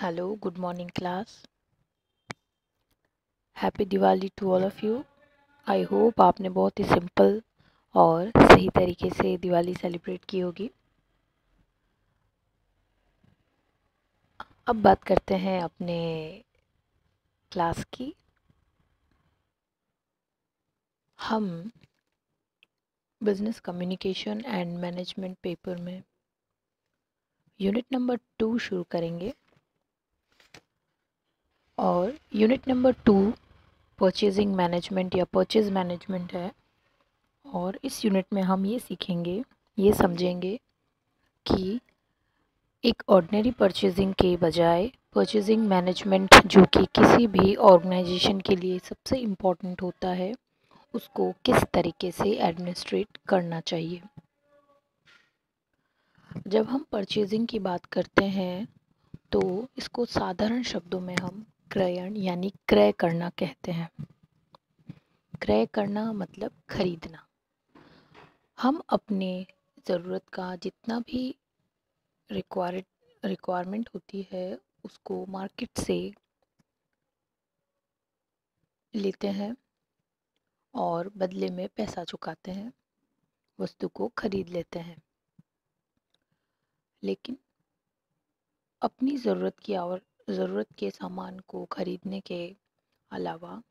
Hello good morning class happy Diwali to all of you I hope आपने बहुत ही simple और सही तरीके से दिवाली सेलिब्रेट की होगी। अब बात करते हैं अपने क्लास की। हम business communication and management paper में यूनिट नंबर टू शुरू करेंगे। और unit number two purchasing management या परचेज मैनेजमेंट है। और इस यूनिट में हम ये सीखेंगे, ये समझेंगे कि एक ऑर्डनरी परचेजिंग के बजाय परचेजिंग मैनेजमेंट जो कि किसी भी ऑर्गेनाइजेशन के लिए सबसे इम्पोर्टेंट होता है, उसको किस तरीके से एडमिनिस्ट्रेट करना चाहिए। जब हम परचेजिंग की बात करते हैं तो इसको साधारण शब्दों में हम क्रयण यानी क्रय करना कहते हैं। क्रय करना मतलब खरीदना। हम अपने ज़रूरत का जितना भी रिक्वायर्ड रिक्वायरमेंट होती है, उसको मार्केट से लेते हैं और बदले में पैसा चुकाते हैं, वस्तु को खरीद लेते हैं। लेकिन अपनी ज़रूरत की आवर ज़रूरत के सामान को खरीदने के अलावा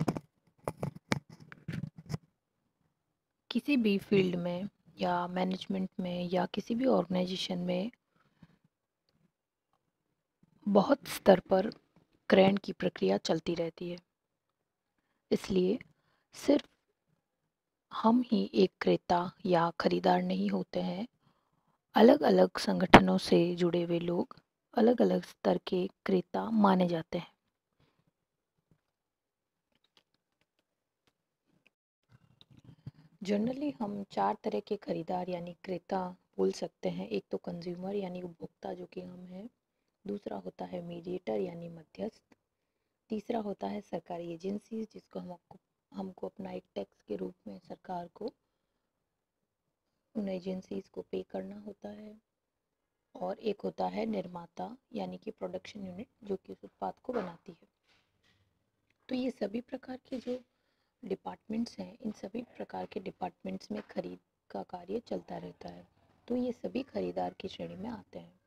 किसी भी फ़ील्ड में या मैनेजमेंट में या किसी भी ऑर्गेनाइजेशन में बहुत स्तर पर क्रयण की प्रक्रिया चलती रहती है। इसलिए सिर्फ़ हम ही एक क्रेता या खरीदार नहीं होते हैं। अलग अलग संगठनों से जुड़े हुए लोग अलग अलग स्तर के क्रेता माने जाते हैं। जनरली हम चार तरह के खरीदार यानी क्रेता बोल सकते हैं। एक तो कंज्यूमर यानी उपभोक्ता जो कि हम हैं। दूसरा होता है मीडिएटर यानी मध्यस्थ। तीसरा होता है सरकारी एजेंसी जिसको हम आपको, हमको अपना एक टैक्स के रूप में सरकार को, उन एजेंसीज को पे करना होता है। और एक होता है निर्माता, यानी कि प्रोडक्शन यूनिट जो कि उस उत्पाद को बनाती है। तो ये सभी प्रकार के जो डिपार्टमेंट्स हैं, इन सभी प्रकार के डिपार्टमेंट्स में खरीद का कार्य चलता रहता है। तो ये सभी खरीदार की श्रेणी में आते हैं।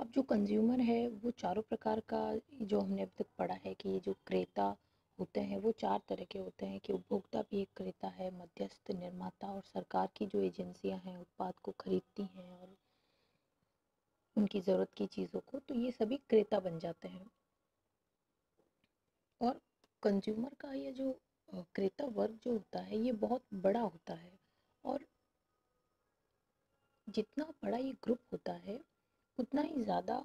अब जो कंज्यूमर है, वो चारों प्रकार का जो हमने अब तक पढ़ा है कि ये जो क्रेता होते हैं, वो चार तरह के होते हैं कि उपभोक्ता भी एक क्रेता है, मध्यस्थ, निर्माता और सरकार की जो एजेंसियाँ हैं, उत्पाद को खरीदती हैं और उनकी ज़रूरत की चीज़ों को तो ये सभी क्रेता बन जाते हैं। और कंज्यूमर का ये जो क्रेता वर्ग जो होता है, ये बहुत बड़ा होता है। और जितना बड़ा ये ग्रुप होता है, उतना ही ज़्यादा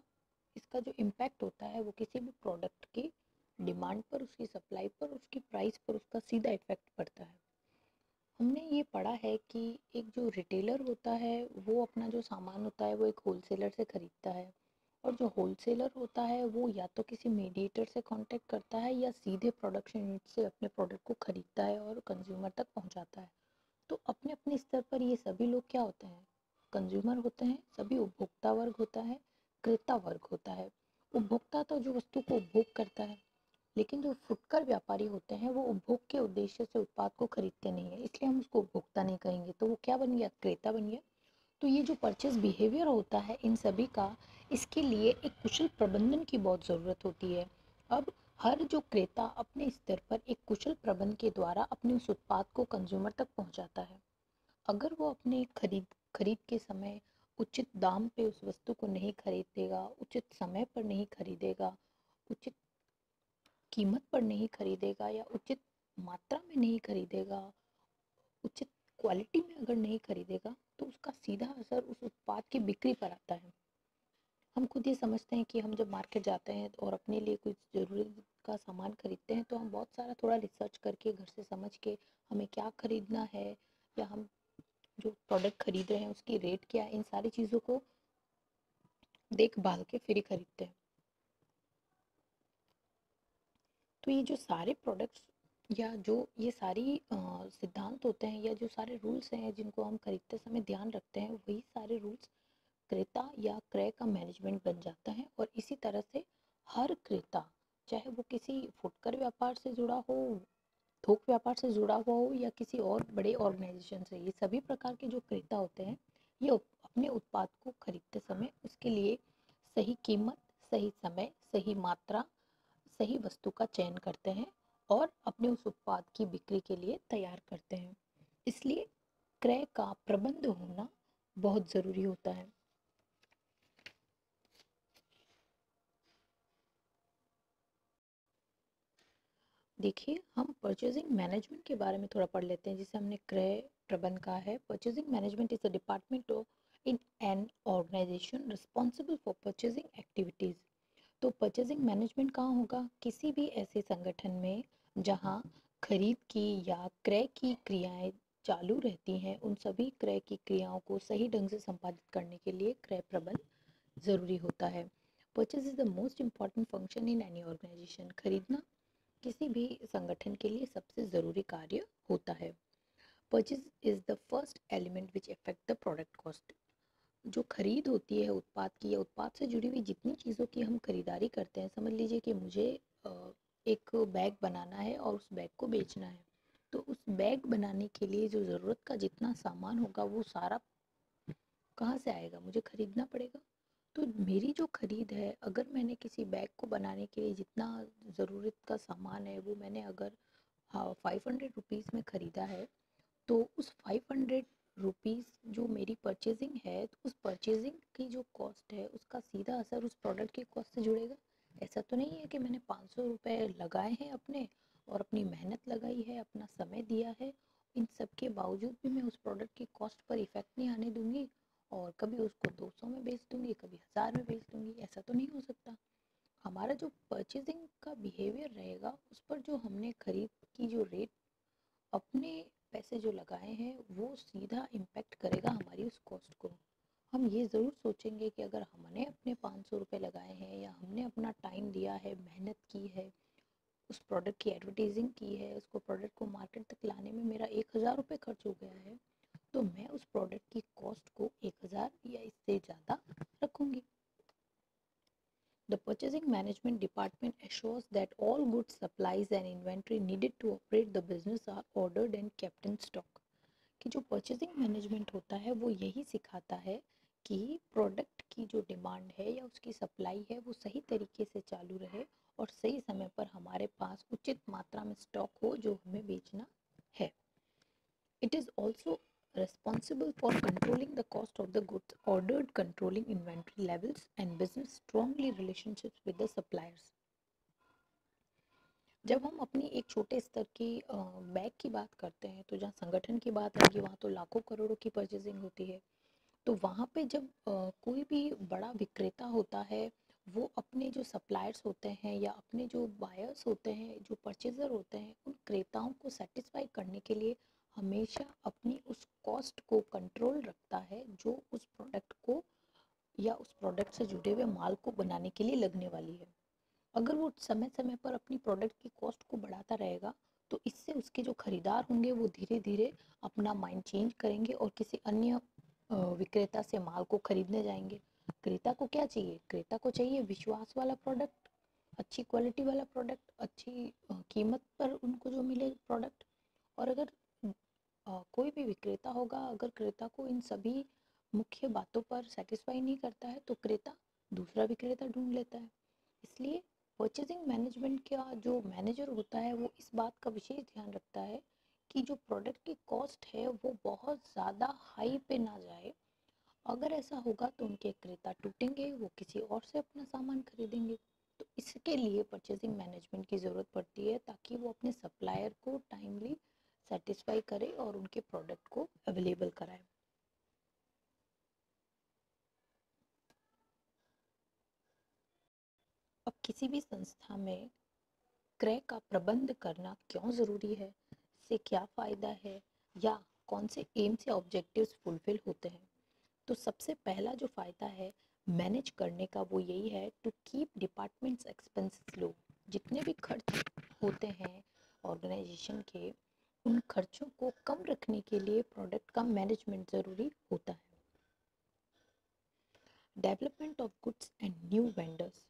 इसका जो इम्पैक्ट होता है, वो किसी भी प्रोडक्ट की डिमांड पर, उसकी सप्लाई पर, उसकी प्राइस पर, उसका सीधा इफ़ेक्ट पड़ता है। हमने ये पढ़ा है कि एक जो रिटेलर होता है, वो अपना जो सामान होता है, वो एक होलसेलर से ख़रीदता है। और जो होलसेलर होता है, वो या तो किसी मीडिएटर से कांटेक्ट करता है या सीधे प्रोडक्शन यूनिट से अपने प्रोडक्ट को ख़रीदता है और कंज्यूमर तक पहुंचाता है। तो अपने अपने स्तर पर ये सभी लोग क्या होते हैं? कंज्यूमर होते हैं, सभी उपभोक्ता वर्ग होता है, क्रेता वर्ग होता है। उपभोक्ता तो जो वस्तु को उपभोग करता है लेकिन जो फुटकर व्यापारी होते हैं, वो उपभोग के उद्देश्य से उत्पाद को खरीदते नहीं है, इसलिए हम उसको उपभोक्ता नहीं कहेंगे। तो वो क्या बन गया? क्रेता बन गया। तो ये जो परचेज बिहेवियर होता है इन सभी का, इसके लिए एक कुशल प्रबंधन की बहुत ज़रूरत होती है। अब हर जो क्रेता अपने स्तर पर एक कुशल प्रबंध के द्वारा अपने उस उत्पाद को कंज्यूमर तक पहुंचाता है। अगर वो अपने खरीद खरीद के समय उचित दाम पे उस वस्तु को नहीं खरीदेगा, उचित समय पर नहीं खरीदेगा, उचित कीमत पर नहीं खरीदेगा या उचित मात्रा में नहीं खरीदेगा, उचित क्वालिटी में अगर नहीं खरीदेगा तो उसका सीधा असर उस उत्पाद की बिक्री पर आता है। हम खुद ये समझते हैं कि हम जब मार्केट जाते हैं और अपने लिए कुछ ज़रूरी का सामान खरीदते हैं तो हम बहुत सारा थोड़ा रिसर्च करके, घर से समझ के हमें क्या खरीदना है या हम जो प्रोडक्ट खरीद रहे हैं, उसकी रेट क्या है, इन सारी चीज़ों को देखभाल के फिर ही खरीदते हैं। तो ये जो सारे प्रोडक्ट्स या जो ये सारी सिद्धांत होते हैं या जो सारे रूल्स हैं जिनको हम खरीदते समय ध्यान रखते हैं, वही सारे रूल्स क्रेता या क्रय का मैनेजमेंट बन जाता है और इसी तरह से हर क्रेता, चाहे वो किसी फुटकर व्यापार से जुड़ा हो, थोक व्यापार से जुड़ा हुआ हो या किसी और बड़े ऑर्गेनाइजेशन से, ये सभी प्रकार के जो क्रेता होते हैं, ये अपने उत्पाद को खरीदते समय उसके लिए सही कीमत, सही समय, सही मात्रा सही वस्तु का चयन करते हैं और अपने उस उत्पाद की बिक्री के लिए तैयार करते हैं। इसलिए क्रय का प्रबंध होना बहुत ज़रूरी होता है। देखिए, हम परचेजिंग मैनेजमेंट के बारे में थोड़ा पढ़ लेते हैं। जिसे हमने क्रय प्रबंध कहा है purchasing management is a department of in an organization responsible for purchasing activities तो परचेजिंग मैनेजमेंट कहाँ होगा? किसी भी ऐसे संगठन में जहाँ खरीद की या क्रय की क्रियाएँ चालू रहती हैं, उन सभी क्रय की क्रियाओं को सही ढंग से संपादित करने के लिए क्रय प्रबंध ज़रूरी होता है। Purchase is the most important function in any organization खरीदना किसी भी संगठन के लिए सबसे ज़रूरी कार्य होता है। Purchase is the first element which affect the product cost जो खरीद होती है उत्पाद की या उत्पाद से जुड़ी हुई जितनी चीज़ों की हम खरीदारी करते हैं, समझ लीजिए कि मुझे एक बैग बनाना है और उस बैग को बेचना है। तो उस बैग बनाने के लिए जो ज़रूरत का जितना सामान होगा वो सारा कहाँ से आएगा? मुझे खरीदना पड़ेगा? तो मेरी जो खरीद है, अगर मैंने किसी बैग को बनाने के लिए जितना ज़रूरत का सामान है, वो मैंने अगर हाँ फाइव हंड्रेड रुपीज़ में ख़रीदा है तो उस फाइव हंड्रेड रुपीज़ जो मेरी परचेजिंग है तो उस परचेजिंग की जो कॉस्ट है, उसका सीधा असर उस प्रोडक्ट की कॉस्ट से जुड़ेगा। ऐसा तो नहीं है कि मैंने पाँच सौ रुपये लगाए हैं अपने और अपनी मेहनत लगाई है, अपना समय दिया है। इन सब के बावजूद भी मैं उस प्रोडक्ट की कॉस्ट पर इफ़ेक्ट नहीं आने दूँगी और कभी उसको 200 में बेच दूँगी, कभी हज़ार में बेच दूँगी, ऐसा तो नहीं हो सकता। हमारा जो परचेजिंग का बिहेवियर रहेगा, उस पर जो हमने खरीद की जो रेट अपने पैसे जो लगाए हैं, वो सीधा इम्पेक्ट करेगा हमारी उस कॉस्ट को। हम ये ज़रूर सोचेंगे कि अगर हमने अपने पाँच सौ रुपये लगाए हैं या हमने अपना टाइम दिया है, मेहनत की है, उस प्रोडक्ट की एडवर्टीजिंग की है, उसको प्रोडक्ट को मार्केट तक लाने में मेरा एक हज़ार रुपये खर्च हो गया है तो मैं उस प्रोडक्ट की कॉस्ट को एक हज़ार या इससे ज़्यादा रखूँगी। The purchasing management department assures that all goods, supplies and inventory needed to operate the business are ordered and kept in stock. कि जो परचेजिंग मैनेजमेंट होता है वो यही सिखाता है कि प्रोडक्ट की जो डिमांड है या उसकी सप्लाई है वो सही तरीके से चालू रहे और सही समय पर हमारे पास उचित मात्रा में स्टॉक हो जो हमें बेचना है it is also responsible for controlling the cost of the goods, ordered controlling inventory levels, and business strongly relationships with the suppliers. जब हम अपनी एक छोटे स्तर की बैग की बात करते हैं तो जहाँ संगठन की बात आएगी वहाँ तो लाखों करोड़ों की परचेजिंग होती है तो वहाँ पे जब कोई भी बड़ा विक्रेता होता है, वो अपने जो सप्लायर्स होते हैं या अपने जो बायर्स होते हैं, जो परचेज़र होते हैं, उन क्रेताओं को सेटिस्फाई करने के लिए हमेशा अपनी उस कॉस्ट को कंट्रोल रखता है, जो उस प्रोडक्ट को या उस प्रोडक्ट से जुड़े हुए माल को बनाने के लिए लगने वाली है। अगर वो समय समय पर अपनी प्रोडक्ट की कॉस्ट को बढ़ाता रहेगा तो इससे उसके जो खरीदार होंगे, वो धीरे धीरे अपना माइंड चेंज करेंगे और किसी अन्य विक्रेता से माल को खरीदने जाएँगे। क्रेता को क्या चाहिए? क्रेता को चाहिए विश्वास वाला प्रोडक्ट अच्छी क्वालिटी वाला प्रोडक्ट अच्छी कीमत पर उनको जो मिले प्रोडक्ट और अगर कोई भी विक्रेता होगा, अगर क्रेता को इन सभी मुख्य बातों पर सेटिस्फाई नहीं करता है तो क्रेता दूसरा विक्रेता ढूंढ लेता है। इसलिए परचेजिंग मैनेजमेंट का जो मैनेजर होता है, वो इस बात का विशेष ध्यान रखता है कि जो प्रोडक्ट की कॉस्ट है, वो बहुत ज़्यादा हाई पे ना जाए। अगर ऐसा होगा तो उनके क्रेता टूटेंगे, वो किसी और से अपना सामान खरीदेंगे। तो इसके लिए परचेजिंग मैनेजमेंट की ज़रूरत पड़ती है, ताकि वो अपने सप्लायर को टाइमली सेटिस्फाई करे और उनके प्रोडक्ट को अवेलेबल कराए। अब किसी भी संस्था में क्रय का प्रबंध करना क्यों ज़रूरी है? इससे क्या फ़ायदा है? या कौन से एम्स या ऑब्जेक्टिव्स फुलफिल होते हैं? तो सबसे पहला जो फ़ायदा है मैनेज करने का वो यही है to keep departments expenses low जितने भी खर्च होते हैं ऑर्गेनाइजेशन के उन खर्चों को कम रखने के लिए प्रोडक्ट का मैनेजमेंट ज़रूरी होता है। Development of goods and new vendors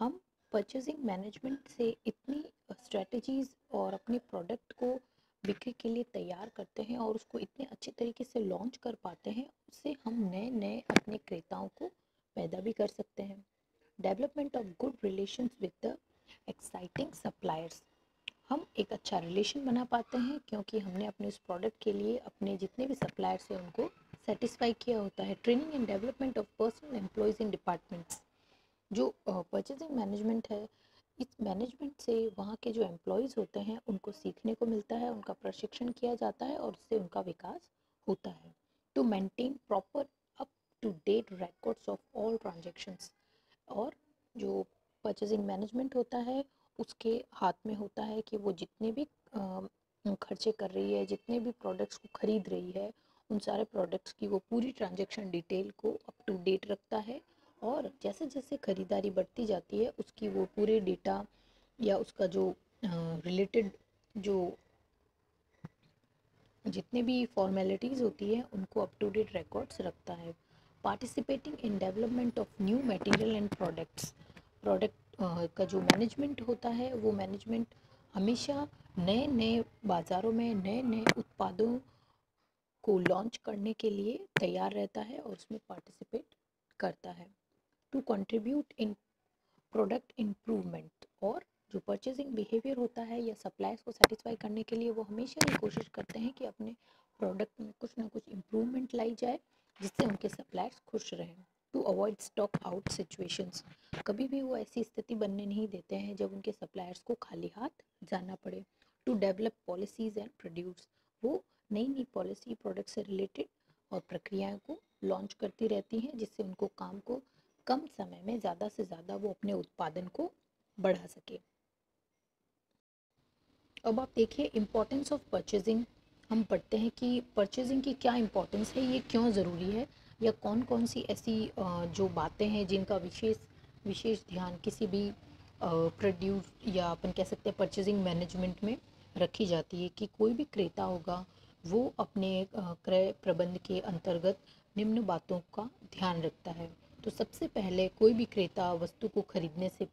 हम परचेजिंग मैनेजमेंट से इतनी स्ट्रेटजीज और अपने प्रोडक्ट को बिक्री के लिए तैयार करते हैं और उसको इतने अच्छे तरीके से लॉन्च कर पाते हैं, उससे हम नए नए अपने क्रेताओं को पैदा भी कर सकते हैं। Development of good relations with the exciting suppliers हम एक अच्छा रिलेशन बना पाते हैं, क्योंकि हमने अपने उस प्रोडक्ट के लिए अपने जितने भी सप्लायर्स हैं, उनको सेटिस्फाई किया होता है। Training and development of personal employees in departments जो परचेजिंग मैनेजमेंट है, इस मैनेजमेंट से वहाँ के जो एम्प्लॉयज़ होते हैं, उनको सीखने को मिलता है, उनका प्रशिक्षण किया जाता है और उससे उनका विकास होता है। To maintain proper up to date records of all transactions और जो परचेजिंग मैनेजमेंट होता है उसके हाथ में होता है कि वो जितने भी खर्चे कर रही है, जितने भी प्रोडक्ट्स को ख़रीद रही है, उन सारे प्रोडक्ट्स की वो पूरी ट्रांजेक्शन डिटेल को अप टू डेट रखता है और जैसे जैसे ख़रीदारी बढ़ती जाती है, उसकी वो पूरे डेटा या उसका जो रिलेटेड जो जितने भी फॉर्मेलिटीज़ होती है, उनको अप टू डेट रिकॉर्ड्स रखता है। Participating in development of new material and products product का जो मैनेजमेंट होता है, वो मैनेजमेंट हमेशा नए नए बाज़ारों में नए नए उत्पादों को लॉन्च करने के लिए तैयार रहता है और उसमें पार्टिसिपेट करता है। To contribute in product improvement और जो परचेजिंग बिहेवियर होता है या सप्लाईज को सेटिस्फाई करने के लिए, वो हमेशा ये कोशिश करते हैं कि अपने प्रोडक्ट में कुछ ना कुछ इम्प्रूवमेंट लाई जाए, जिससे उनके सप्लायर्स खुश रहें। To avoid stock out situations कभी भी वो ऐसी स्थिति बनने नहीं देते हैं जब उनके सप्लायर्स को खाली हाथ जाना पड़े। To develop policies and produce वो नई नई पॉलिसी प्रोडक्ट से रिलेटेड और प्रक्रियाओं को लॉन्च करती रहती हैं, जिससे उनको काम को कम समय में ज़्यादा से ज़्यादा वो अपने उत्पादन को बढ़ा सके। अब आप देखिए इम्पोर्टेंस ऑफ़ परचेजिंग हम पढ़ते हैं कि परचेजिंग की क्या इम्पोर्टेंस है, ये क्यों ज़रूरी है? या कौन कौन सी ऐसी जो बातें हैं जिनका विशेष विशेष ध्यान किसी भी प्रोड्यूस या अपन कह सकते हैं परचेजिंग मैनेजमेंट में रखी जाती है कि कोई भी क्रेता होगा, वो अपने क्रय प्रबंध के अंतर्गत निम्न बातों का ध्यान रखता है। तो सबसे पहले कोई भी क्रेता वस्तु को खरीदने से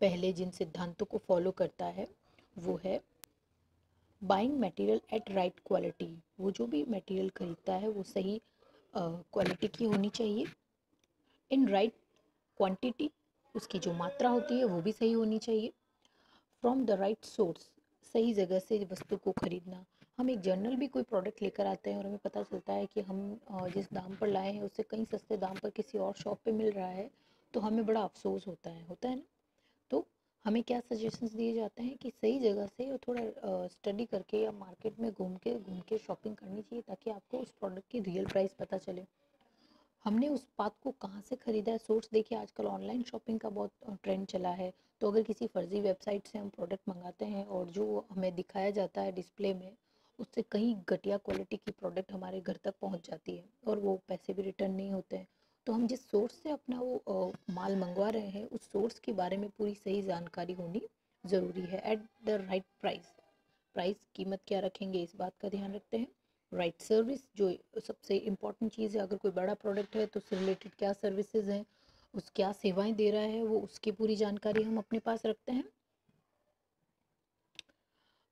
पहले जिन सिद्धांतों को फॉलो करता है, वो है buying material at right quality वो जो भी मटेरियल खरीदता है, वो सही क्वालिटी की होनी चाहिए। इन राइट क्वांटिटी उसकी जो मात्रा होती है, वो भी सही होनी चाहिए। फ्रॉम द राइट सोर्स सही जगह से वस्तु को खरीदना। हम एक जर्नल भी कोई प्रोडक्ट लेकर आते हैं और हमें पता चलता है कि हम जिस दाम पर लाए हैं, उससे कहीं सस्ते दाम पर किसी और शॉप पे मिल रहा है तो हमें बड़ा अफसोस होता है। होता है ना? हमें क्या सजेशंस दिए जाते हैं कि सही जगह से थोड़ा स्टडी करके या मार्केट में घूम के घूम के शॉपिंग करनी चाहिए ताकि आपको उस प्रोडक्ट की रियल प्राइस पता चले। हमने उस बात को कहाँ से ख़रीदा है? सोर्स देखिए, आजकल ऑनलाइन शॉपिंग का बहुत ट्रेंड चला है। तो अगर किसी फर्जी वेबसाइट से हम प्रोडक्ट मंगाते हैं और जो हमें दिखाया जाता है डिस्प्ले में, उससे कहीं घटिया क्वालिटी की प्रोडक्ट हमारे घर तक पहुँच जाती है और वो पैसे भी रिटर्न नहीं होते हैं। तो हम जिस सोर्स से अपना वो माल मंगवा रहे हैं, उस सोर्स के बारे में पूरी सही जानकारी होनी ज़रूरी है at the right price price कीमत क्या रखेंगे, इस बात का ध्यान रखते हैं। राइट right सर्विस जो सबसे इंपॉर्टेंट चीज़ है, अगर कोई बड़ा प्रोडक्ट है तो उससे रिलेटेड क्या सर्विसेज़ हैं, उस क्या सेवाएँ दे रहा है, वो उसकी पूरी जानकारी हम अपने पास रखते हैं।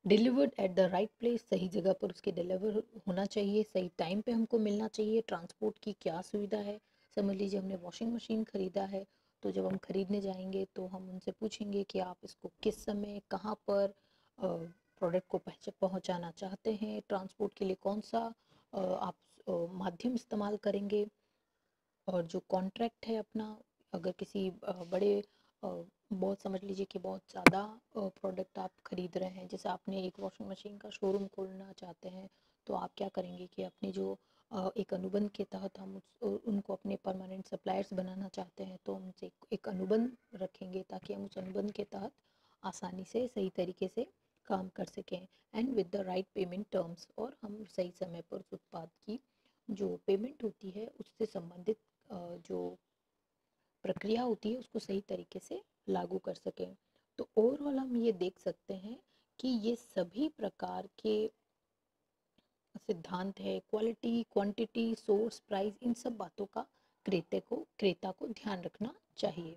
Delivered at the right place सही जगह पर उसके डिलीवर होना चाहिए, सही टाइम पे हमको मिलना चाहिए ट्रांसपोर्ट की क्या सुविधा है समझ लीजिए हमने वॉशिंग मशीन ख़रीदा है तो जब हम ख़रीदने जाएँगे तो हम उनसे पूछेंगे कि आप इसको किस समय, कहाँ पर प्रोडक्ट को पहुँचाना चाहते हैं ट्रांसपोर्ट के लिए कौन सा आप माध्यम इस्तेमाल करेंगे और जो कॉन्ट्रैक्ट है अपना, अगर किसी बड़े बहुत समझ लीजिए कि बहुत ज़्यादा प्रोडक्ट आप ख़रीद रहे हैं, जैसे आपने एक वॉशिंग मशीन का शोरूम खोलना चाहते हैं तो आप क्या करेंगे कि अपनी जो एक अनुबंध के तहत हम उनको अपने परमानेंट सप्लायर्स बनाना चाहते हैं तो उनसे एक अनुबंध रखेंगे ताकि हम उस अनुबंध के तहत आसानी से सही तरीके से काम कर सकें। And with the right payment terms और हम सही समय पर उस उत्पाद की जो पेमेंट होती है, उससे संबंधित जो प्रक्रिया होती है, उसको सही तरीके से लागू कर सकें। तो ओवरऑल हम ये देख सकते हैं कि ये सभी प्रकार के सिद्धांत है क्वालिटी क्वांटिटी सोर्स प्राइस इन सब बातों का क्रेते को, क्रेता को ध्यान रखना चाहिए।